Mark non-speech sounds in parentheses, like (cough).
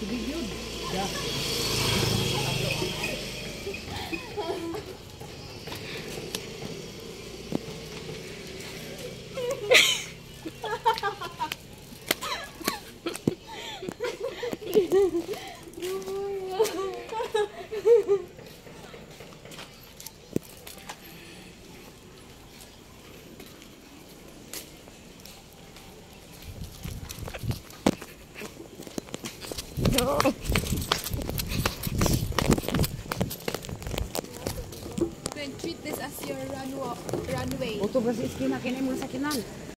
Sige yun. (laughs) Da. Then treat this as your runwa- runway. Oto ba sa iskina kinay mo sa kinan?